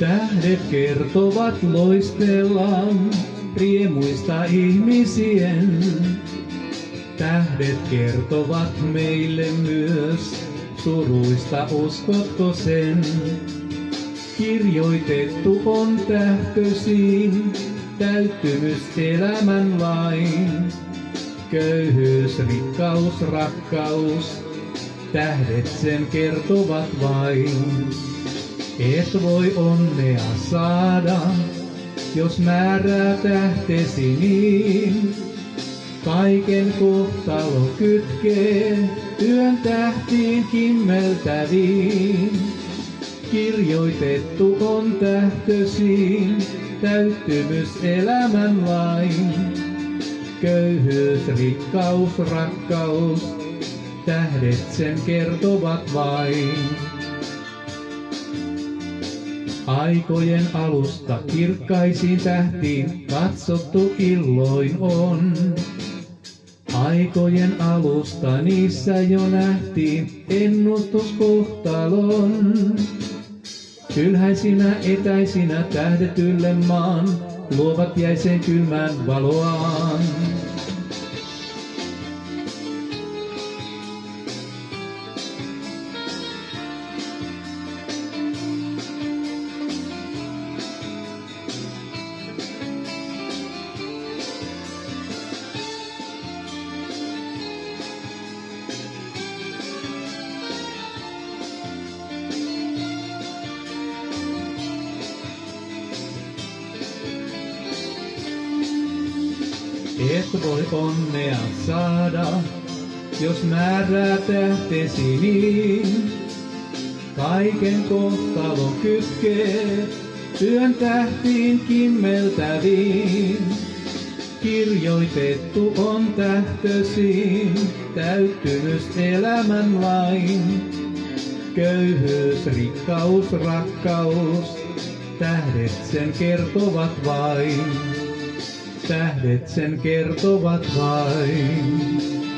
Tähdet kertovat loistellaan riemuista ihmisien. Tähdet kertovat meille myös suruista, uskotko sen? Kirjoitettu on tähtösiin, täyttymys elämän lain. Köyhyys, rikkaus, rakkaus, tähdet sen kertovat vain. Et voi onnea saada, jos määrää tähtesi niin. Kaiken kohtalo kytkee yön tähtiin kimmeltäviin. Kirjoitettu on tähtösiin, täyttymys elämän lain. Köyhyys, rikkaus, rakkaus, tähdet sen kertovat vain. Aikojen alusta kirkkaisiin tähtiin katsottu illoin on. Aikojen alusta niissä jo nähtiin ennustus kohtalon. Kylhäisinä etäisinä tähdetylle maan, luovat jäisen kylmään valoaan. Voi onnea saada, jos määrää tähtesi niin. Kaiken kohtalo kytkee yön tähtiin kimmeltäviin. Kirjoitettu on tähtösiin, täyttymys elämän lain. Köyhyys, rikkaus, rakkaus, tähdet sen kertovat vain tähdet sen kertovat vain.